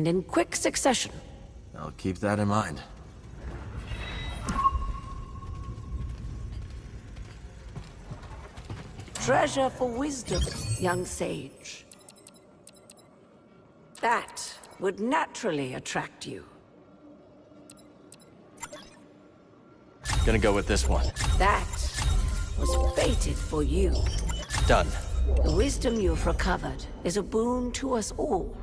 and in quick succession. I'll keep that in mind. Treasure for wisdom, young sage. That would naturally attract you. Gonna go with this one. That was fated for you. Done. The wisdom you've recovered is a boon to us all.